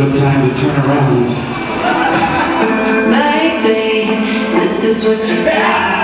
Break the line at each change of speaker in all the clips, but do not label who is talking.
no time to turn around.
Baby, this is what you got.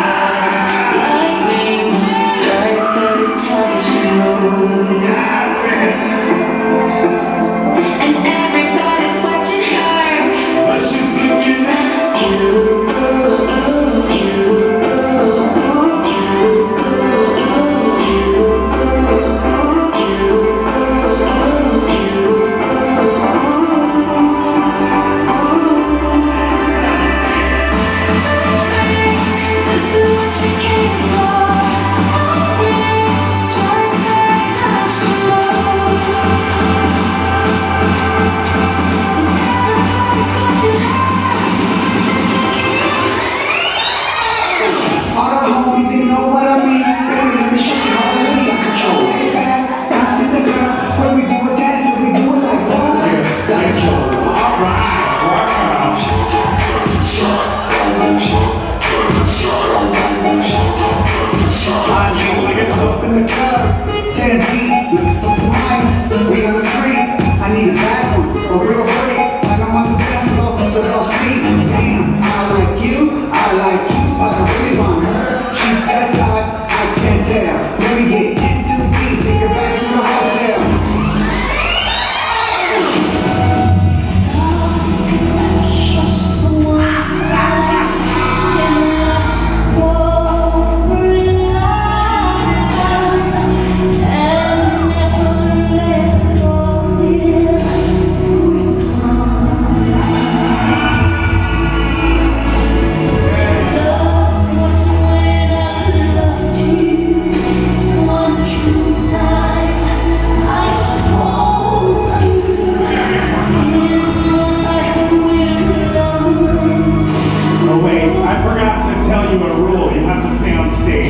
soundstage.